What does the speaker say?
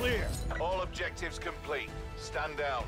clear. All objectives complete. Stand down.